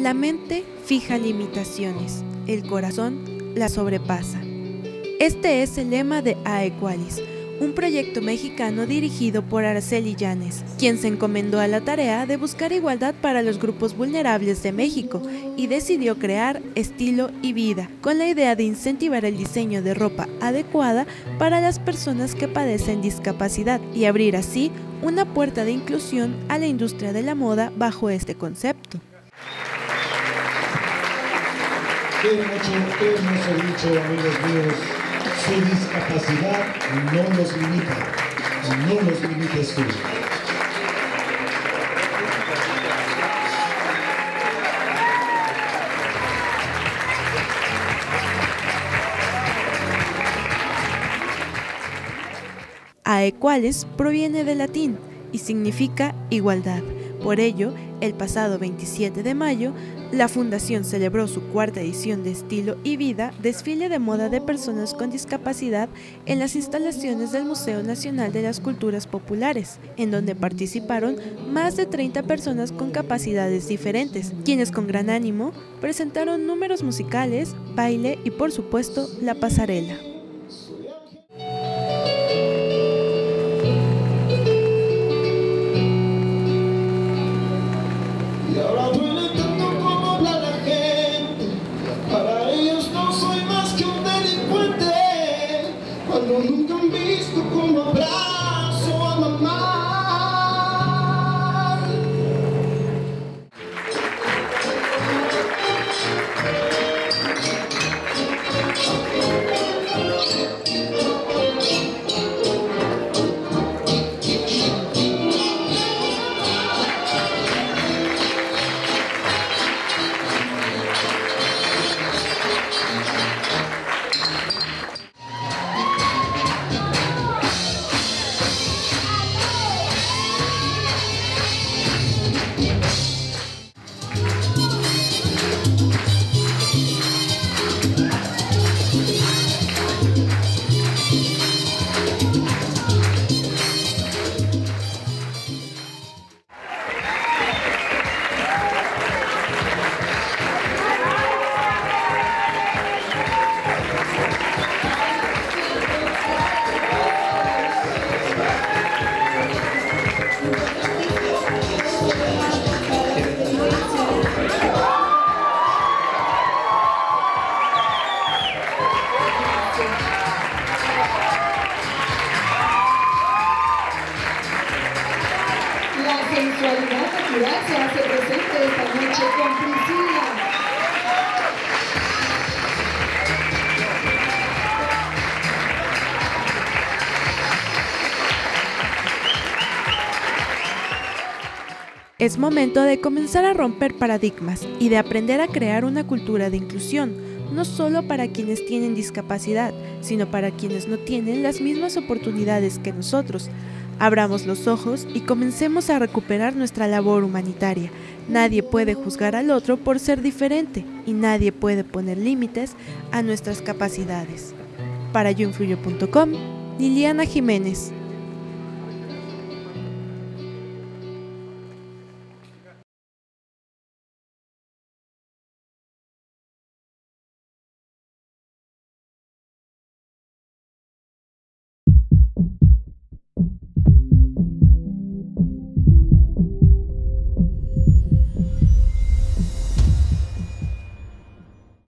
La mente fija limitaciones, el corazón la sobrepasa. Este es el lema de Aequalis, un proyecto mexicano dirigido por Araceli Llanes, quien se encomendó a la tarea de buscar igualdad para los grupos vulnerables de México y decidió crear Estilo y Vida, con la idea de incentivar el diseño de ropa adecuada para las personas que padecen discapacidad y abrir así una puerta de inclusión a la industria de la moda bajo este concepto. Su discapacidad no nos limita, no nos limites tú. Aequales proviene del latín y significa igualdad. Por ello, el pasado 27 de mayo, la Fundación celebró su cuarta edición de Estilo y Vida, desfile de moda de personas con discapacidad en las instalaciones del Museo Nacional de las Culturas Populares, en donde participaron más de 30 personas con capacidades diferentes, quienes con gran ánimo presentaron números musicales, baile y por supuesto la pasarela. Sensualidad natural se presente esta noche con Priscila. Es momento de comenzar a romper paradigmas y de aprender a crear una cultura de inclusión, no solo para quienes tienen discapacidad, sino para quienes no tienen las mismas oportunidades que nosotros, Abramos los ojos y comencemos a recuperar nuestra labor humanitaria. Nadie puede juzgar al otro por ser diferente y nadie puede poner límites a nuestras capacidades. Para yoinfluyo.com, Liliana Jiménez.